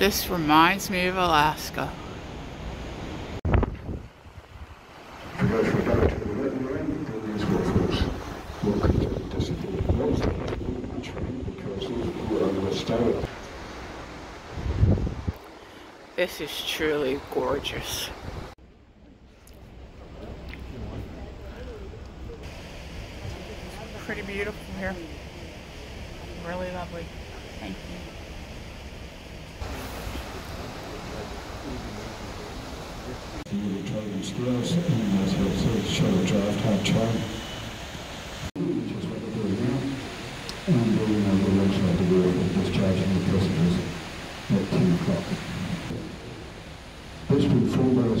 This reminds me of Alaska. This is truly gorgeous. Pretty beautiful here. Really lovely. Thank you. The driving skills and as I said, shuttle draft hard time. Which is what we're doing now. And then uh, we'll also have the work of discharging the passengers at 10 o'clock. This will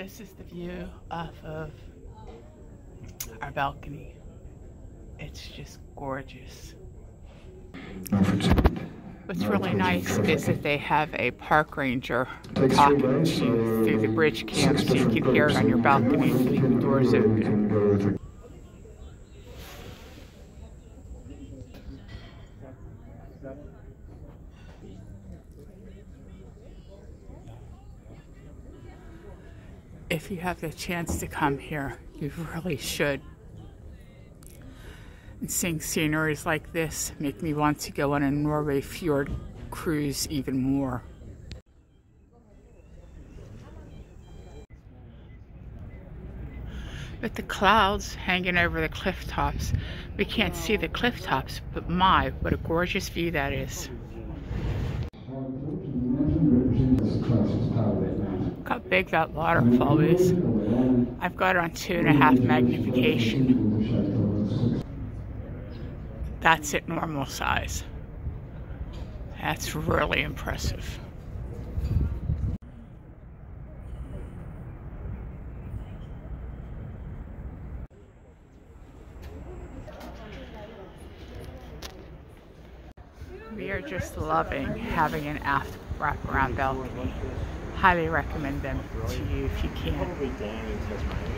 This is the view off of our balcony. It's just gorgeous. What's really nice is that they have a park ranger talking to you through the bridge cam so you can hear it on your balcony and keep the doors open. can go with the If you have the chance to come here, you really should. And seeing sceneries like this make me want to go on a Norway fjord cruise even more. With the clouds hanging over the cliff tops, we can't see the cliff tops, but my, what a gorgeous view that is. Look how big that waterfall is. I've got it on two and a half magnification. That's at normal size. That's really impressive. We are just loving having an aft wraparound balcony. Highly recommend them to you if you can.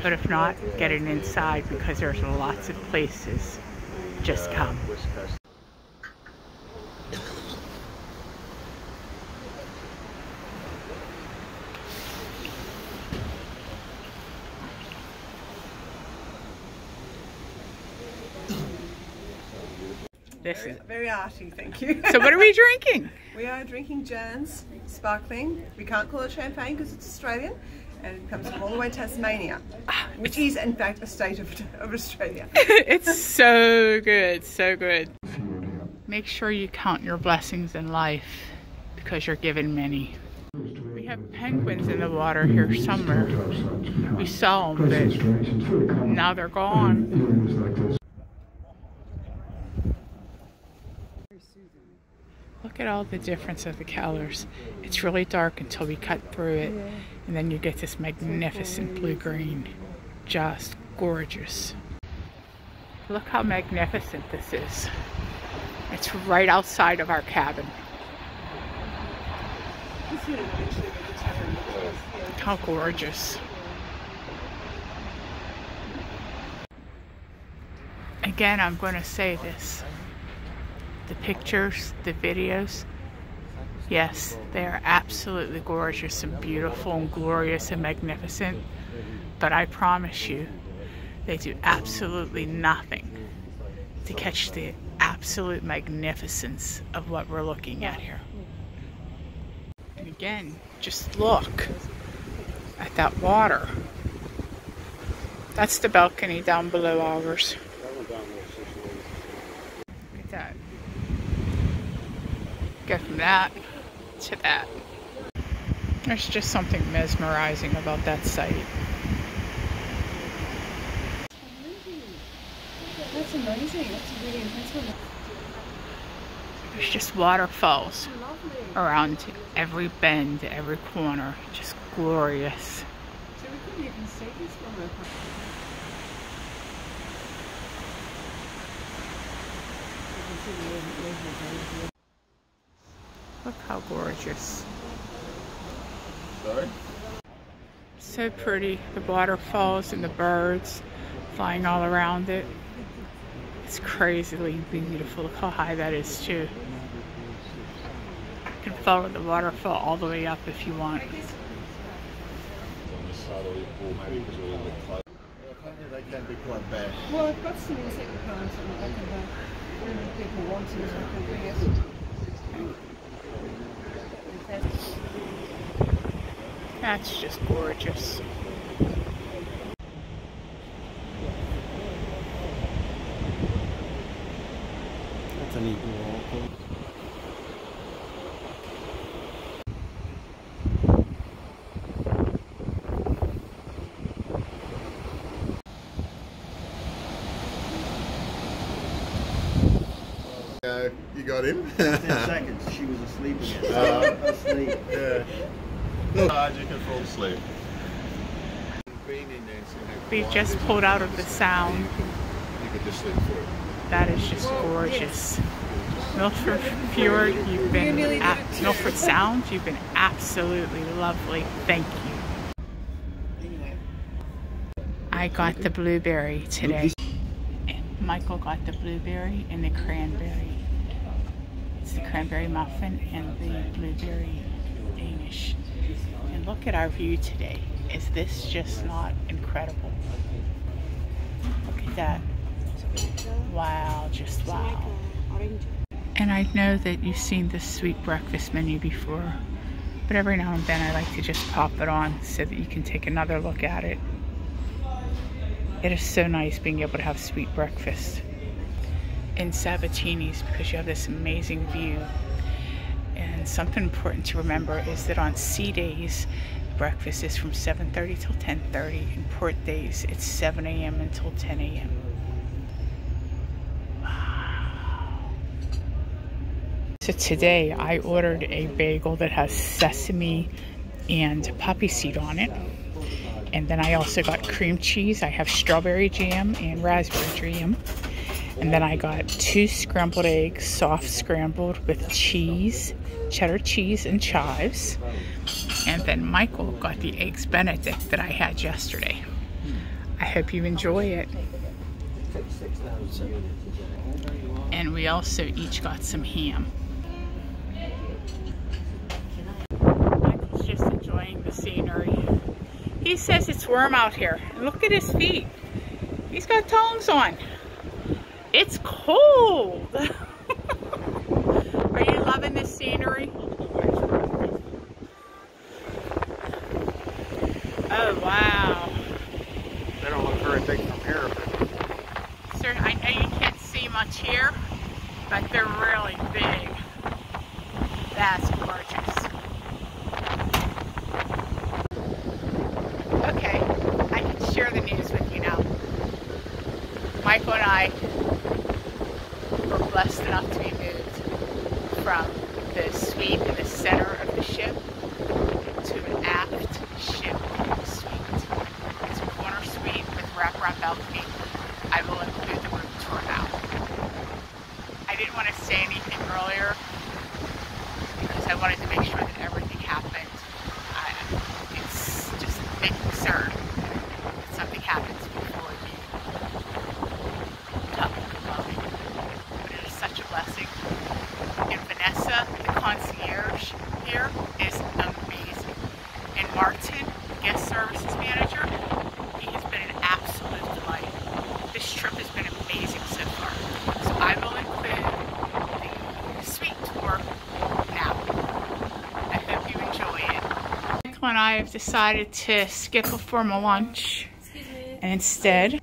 But if not, get it inside because there's lots of places. Just come. This is Very arty, thank you. so. What are we drinking? we are drinking Jansz sparkling. We can't call it champagne because it's Australian, and it comes from all the way Tasmania, ah, which is in fact a state of, of Australia. it's so good, so good. Make sure you count your blessings in life because you're given many. We have penguins in the water here somewhere. We saw them, but strange, it's very common. now they're gone. Feelings like this. Look at all the difference of the colors. It's really dark until we cut through it, and then you get this magnificent blue green. Just gorgeous. Look how magnificent this is. It's right outside of our cabin. How gorgeous. Again, I'm going to say this. The pictures, the videos, yes, they are absolutely gorgeous and beautiful and glorious and magnificent. But I promise you, they do absolutely nothing to catch the absolute magnificence of what we're looking at here. And again, just look at that water. That's the balcony down below ours. Look at that. Go from that to that. There's just something mesmerizing about that site. That's amazing. That's a really intense one. There's just waterfalls around every bend, every corner. Just glorious. So we couldn't even see this from the Look how gorgeous. Sorry? So pretty. The waterfalls and the birds flying all around it. It's crazily beautiful. Look how high that is too. You can follow the waterfall all the way up if you want. On this side of the pool, maybe because we're a little bit close. Apparently they can be quite bad. Well, I've got some insect repellents on the back of the people want to, so I can bring it. That's just gorgeous. That's a neat wall. Uh, you got him? Ten seconds, she was asleep again. Uh, asleep. yeah. Look hard you can fall asleep. Been in there, so We've just pulled out of the sound. You can, just sleep through. That is just gorgeous. Milford Fjord, you've been at Milford Sound, you've been absolutely lovely. Thank you. I got the blueberry today. Michael got the blueberry and the cranberry. The cranberry muffin and the blueberry Danish. And look at our view today. Is this just not incredible? Look at that. Wow, just wow. And I know that you've seen the sweet breakfast menu before, but every now and then I like to just pop it on so that you can take another look at it. It is so nice being able to have sweet breakfast in Sabatini's because you have this amazing view. And something important to remember is that on sea days, breakfast is from 7.30 till 10.30. In port days, it's 7 a.m. until 10 a.m. Wow. So today I ordered a bagel that has sesame and poppy seed on it. And then I also got cream cheese. I have strawberry jam and raspberry jam. And then I got two scrambled eggs, soft scrambled with cheese, cheddar cheese, and chives. And then Michael got the eggs benedict that I had yesterday. I hope you enjoy it. And we also each got some ham. Michael's just enjoying the scenery. He says it's warm out here. Look at his feet. He's got tongs on. It's cold. Are you loving the scenery? Oh, wow. They don't look very big from here, but Sir, I know you can't see much here, but they're really big. That's gorgeous. Okay, I can share the news with you now. Michael and I blessed enough to be moved from the suite in the center of the ship to an aft ship suite. It's a corner suite with wraparound balcony. I will include the room tour now. I didn't want to say anything earlier because I wanted to make sure that everything happened. I, it's just a big concern that something happens before you talk about it. But it is such a blessing. And Vanessa, the concierge here, is amazing. And Martin, guest services manager, he has been an absolute delight. This trip has been amazing so far. So I will include the suite tour now. I hope you enjoy and I have decided to skip a formal lunch. And instead,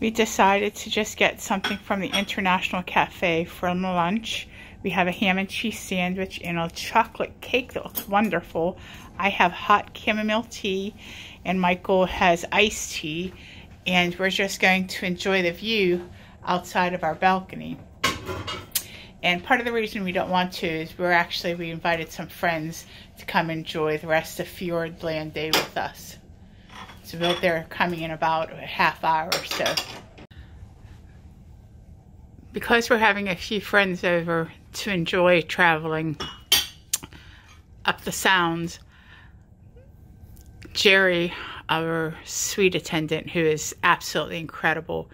we decided to just get something from the International Cafe for lunch. We have a ham and cheese sandwich and a chocolate cake that looks wonderful. I have hot chamomile tea and Michael has iced tea and we're just going to enjoy the view outside of our balcony. And part of the reason we don't want to is we're actually, we invited some friends to come enjoy the rest of Fiordland Day with us. So they're coming in about a half hour or so. Because we're having a few friends over to enjoy traveling up the sounds, Jerry, our suite attendant, who is absolutely incredible,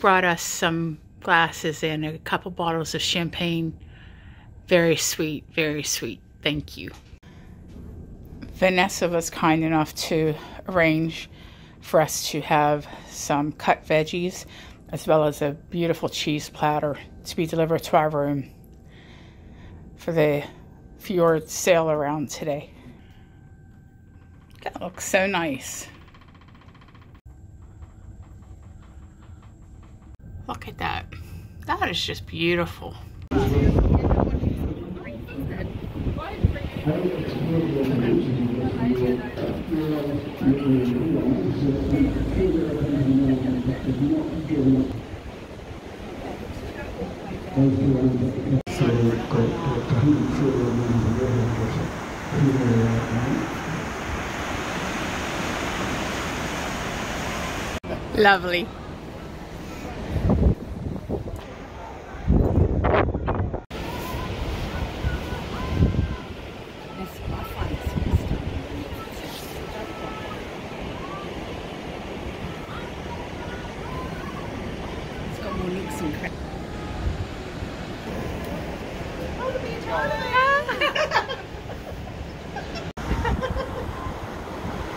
brought us some glasses and a couple bottles of champagne. Very sweet, very sweet. Thank you. Vanessa was kind enough to arrange for us to have some cut veggies as well as a beautiful cheese platter to be delivered to our room for the Fjord sail around today. That looks so nice. Look at that. That is just beautiful. Lovely.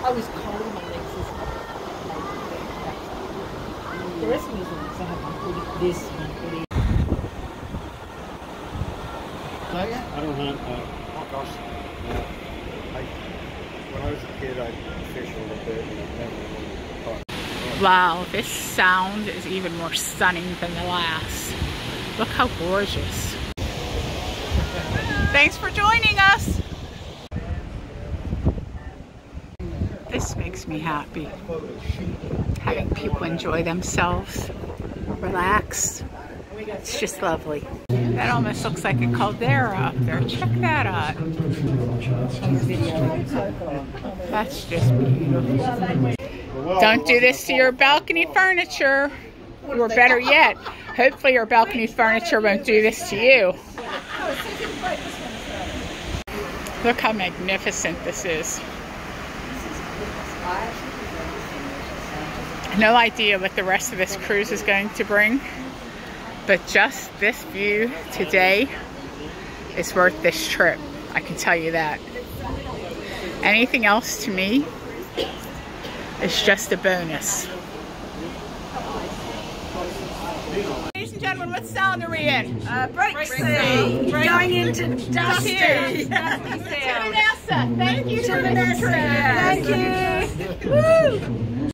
I was cold, my legs is The rest of me is I have my hoodie, this, my hoodie. Oh, yeah? I don't hunt. Uh, oh, gosh. Yeah. I, when I was a kid, I fished a little bit and I never really caught. Wow, this sound is even more stunning than the last. Look how gorgeous. Thanks for joining us. This makes me happy. Having people enjoy themselves, relax. It's just lovely. That almost looks like a caldera up there. Check that out. That's just beautiful. Don't do this to your balcony furniture. Or better yet, hopefully your balcony furniture won't do this to you. Look how magnificent this is. No idea what the rest of this cruise is going to bring, but just this view today is worth this trip. I can tell you that. Anything else to me is just a bonus. Ladies and gentlemen, what sound are we in? Uh, Breaksea. Going into Dusky. Cheers. Vanessa, thank you for the trip. Thank you. Woo.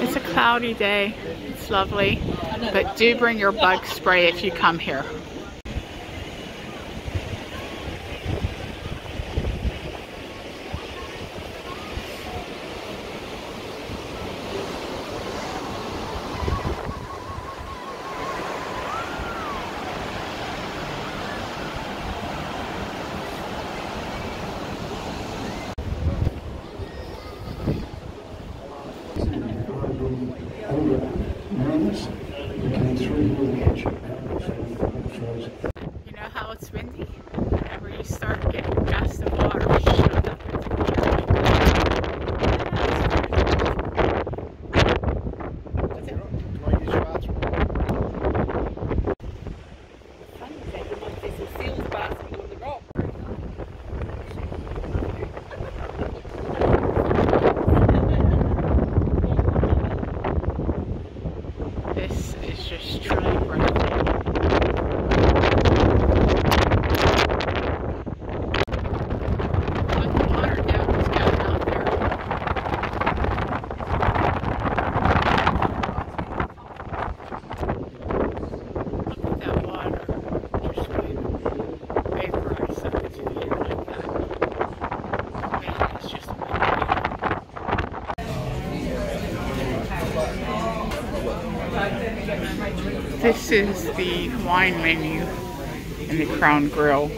It's a cloudy day. It's lovely. But do bring your bug spray if you come here. You know how it's windy? Whenever you start getting gusts of water shut up into This is just truly breathtaking. This is the wine menu in the Crown Grill.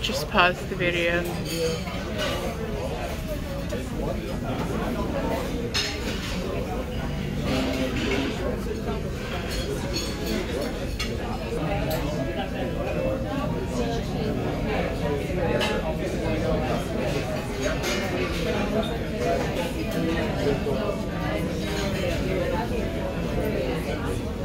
Just pause the video.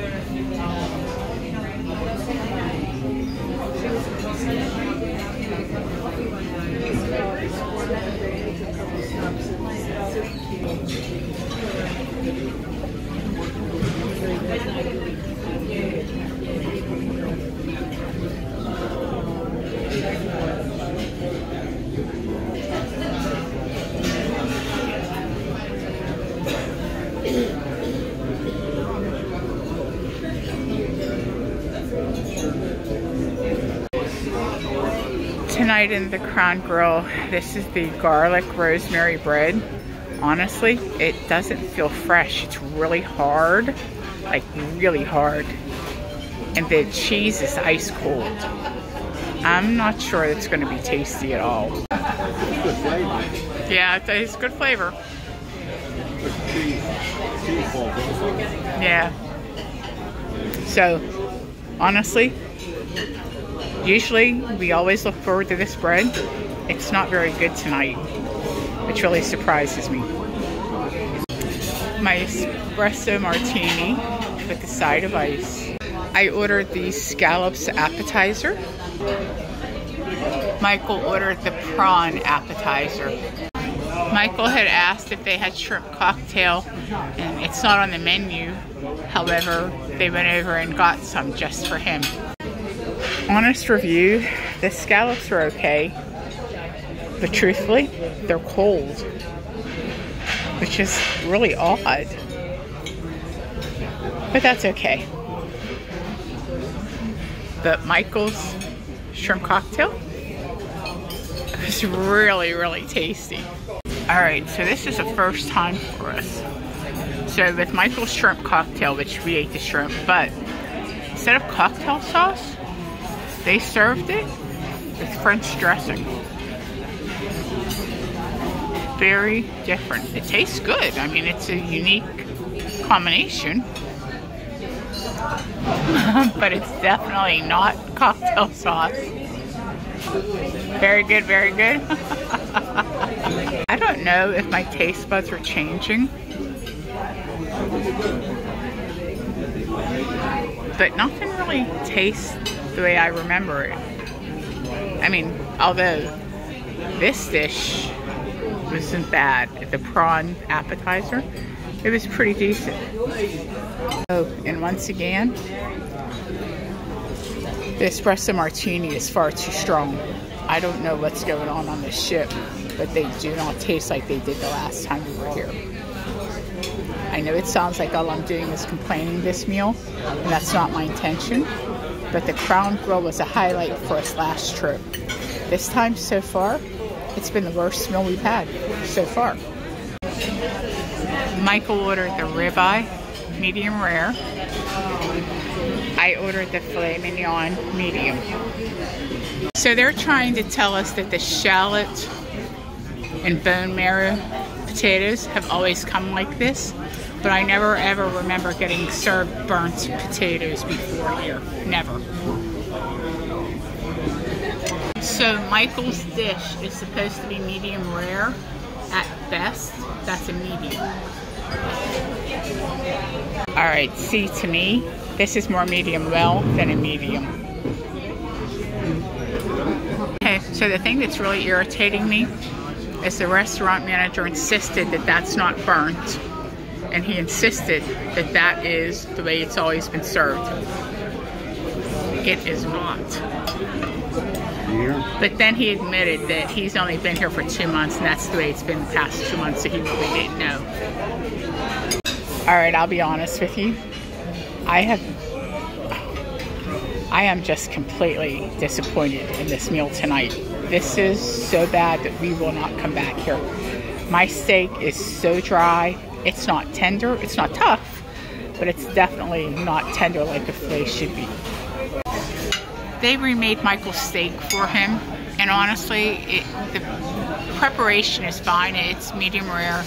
there. Um, Tonight in the Crown Grill, this is the garlic rosemary bread. Honestly, it doesn't feel fresh. It's really hard, like really hard. And the cheese is ice cold. I'm not sure it's going to be tasty at all. Yeah, it tastes good flavor. Yeah. So, honestly, usually we always look forward to this bread. It's not very good tonight, which really surprises me. My espresso martini with a side of ice. I ordered the scallops appetizer. Michael ordered the prawn appetizer. Michael had asked if they had shrimp cocktail, and it's not on the menu. However, they went over and got some just for him. Honest review, the scallops are okay, but truthfully, they're cold, which is really odd. But that's okay. But Michael's shrimp cocktail was really, really tasty. All right, so this is the first time for us. So with Michael's shrimp cocktail, which we ate the shrimp, but instead of cocktail sauce, they served it with French dressing. Very different. It tastes good. I mean, it's a unique combination. but it's definitely not cocktail sauce. Very good, very good. I don't know if my taste buds are changing. But nothing really tastes the way I remember it. I mean, although this dish wasn't bad, the prawn appetizer, it was pretty decent. Oh, and once again, the espresso martini is far too strong. I don't know what's going on on this ship, but they do not taste like they did the last time we were here. I know it sounds like all I'm doing is complaining this meal, and that's not my intention, but the Crown Grill was a highlight for us last trip. This time so far, it's been the worst meal we've had so far. Michael ordered the ribeye, medium rare. I ordered the filet mignon, medium. So they're trying to tell us that the shallot and bone marrow potatoes have always come like this, but I never ever remember getting served burnt potatoes before here. Never. So Michael's dish is supposed to be medium rare. At best, that's a medium. All right, see to me, this is more medium well than a medium. Okay, so the thing that's really irritating me is the restaurant manager insisted that that's not burnt. And he insisted that that is the way it's always been served. It is not. Here. But then he admitted that he's only been here for two months, and that's the way it's been the past two months, so he really didn't know. All right, I'll be honest with you. I have, I am just completely disappointed in this meal tonight. This is so bad that we will not come back here. My steak is so dry. It's not tender. It's not tough, but it's definitely not tender like a filet should be. They remade Michael's steak for him, and honestly, it, the preparation is fine. It's medium rare.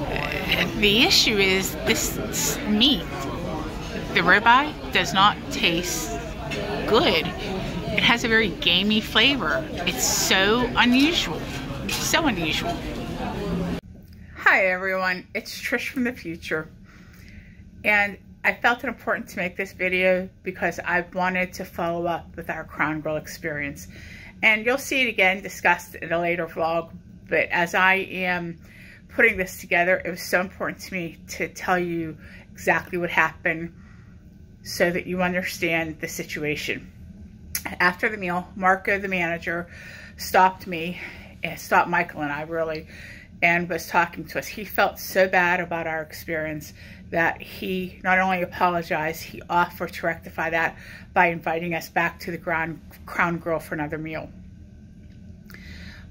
Uh, the issue is this meat, the ribeye, does not taste good. It has a very gamey flavor. It's so unusual. So unusual. Hi everyone, it's Trish from the future. And I felt it important to make this video because I wanted to follow up with our Crown Grill experience. And you'll see it again discussed in a later vlog, but as I am putting this together, it was so important to me to tell you exactly what happened so that you understand the situation. After the meal, Marco, the manager, stopped me, and stopped Michael and I really, and was talking to us. He felt so bad about our experience that he not only apologized, he offered to rectify that by inviting us back to the Crown, Crown Grill for another meal.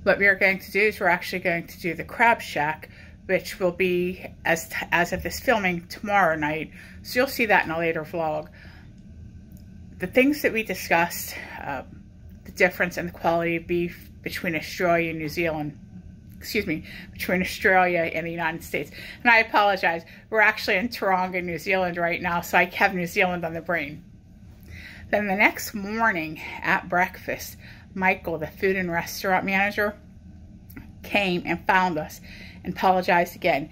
What we are going to do is we're actually going to do the Crab Shack, which will be, as, as of this filming, tomorrow night. So you'll see that in a later vlog. The things that we discussed, uh, the difference in the quality of beef between Australia and New Zealand, excuse me, between Australia and the United States. And I apologize, we're actually in Tauranga, New Zealand right now, so I have New Zealand on the brain. Then the next morning at breakfast, Michael, the food and restaurant manager, came and found us and apologized again.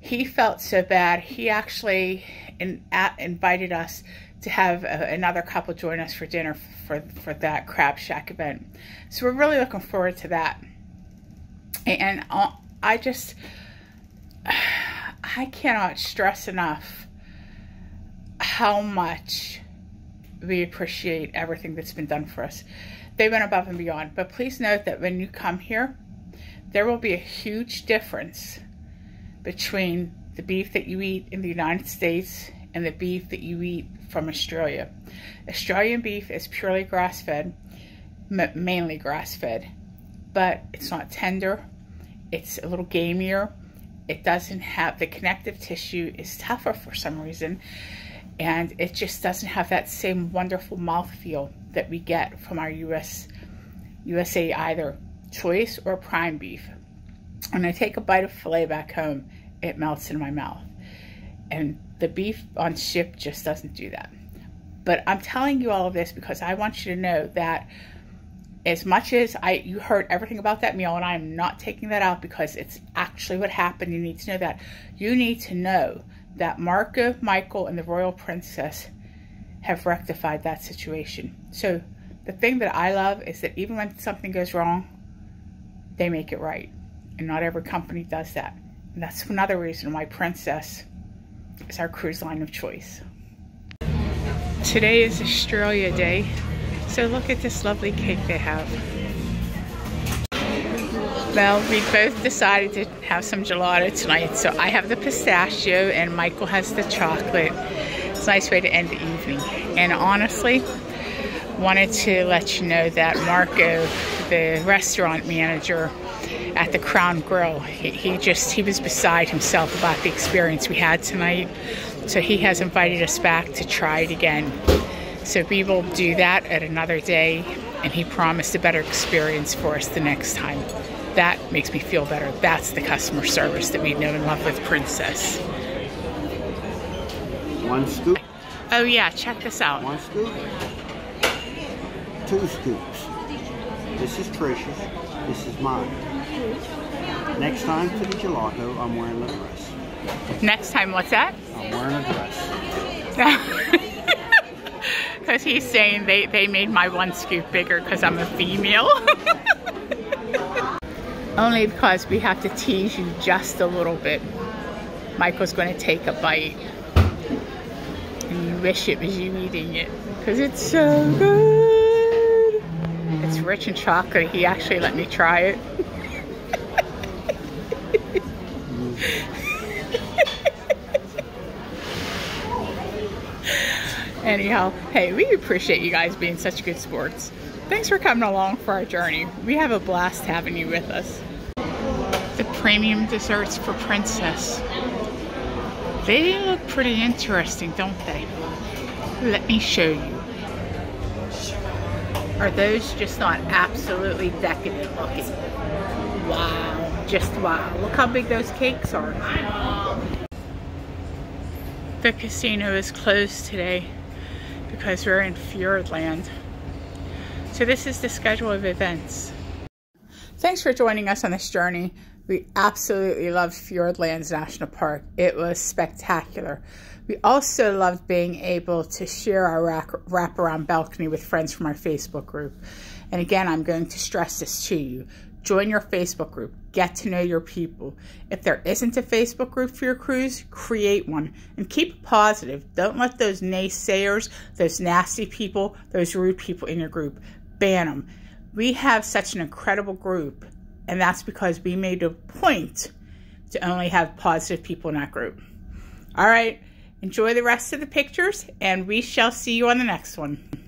He felt so bad, he actually in, at, invited us to have a, another couple join us for dinner for, for that Crab Shack event. So we're really looking forward to that. And I just, I cannot stress enough how much we appreciate everything that's been done for us. They went above and beyond. But please note that when you come here, there will be a huge difference between the beef that you eat in the United States and the beef that you eat from Australia. Australian beef is purely grass-fed, mainly grass-fed, but it's not tender. It's a little gamier. It doesn't have, the connective tissue is tougher for some reason, and it just doesn't have that same wonderful mouthfeel that we get from our US, USA either choice or prime beef. When I take a bite of filet back home, it melts in my mouth. And the beef on ship just doesn't do that. But I'm telling you all of this because I want you to know that as much as I you heard everything about that meal and I am not taking that out because it's actually what happened. You need to know that. You need to know that Marco, Michael, and the Royal Princess have rectified that situation. So the thing that I love is that even when something goes wrong, they make it right. And not every company does that. And that's another reason why Princess is our cruise line of choice. Today is Australia Day, so look at this lovely cake they have. Well, we both decided to have some gelato tonight, so I have the pistachio and Michael has the chocolate. It's a nice way to end the evening. And honestly, wanted to let you know that Marco, the restaurant manager at the Crown Grill, he, he just, he was beside himself about the experience we had tonight. So he has invited us back to try it again. So we will do that at another day, and he promised a better experience for us the next time. That makes me feel better. That's the customer service that we know and love with Princess. One scoop. Oh yeah, check this out. One scoop. Two scoops. This is Trish's. This is mine. Next time to the gelato, I'm wearing a dress. Next time, what's that? I'm wearing a dress. Because he's saying they, they made my one scoop bigger because I'm a female. Only because we have to tease you just a little bit. Michael's going to take a bite. And you wish it was you eating it because it's so good. It's rich in chocolate. He actually let me try it. Anyhow, hey, we appreciate you guys being such good sports. Thanks for coming along for our journey. We have a blast having you with us. The premium desserts for Princess. They look pretty interesting, don't they? Let me show you. Are those just not absolutely decadent looking? Wow, just wow. Look how big those cakes are. The casino is closed today because we're in Fiordland. So this is the schedule of events. Thanks for joining us on this journey. We absolutely loved Fjordlands National Park. It was spectacular. We also loved being able to share our wrap around balcony with friends from our Facebook group. And again, I'm going to stress this to you. Join your Facebook group. Get to know your people. If there isn't a Facebook group for your cruise, create one and keep positive. Don't let those naysayers, those nasty people, those rude people in your group ban them. We have such an incredible group, and that's because we made a point to only have positive people in that group. All right, enjoy the rest of the pictures, and we shall see you on the next one.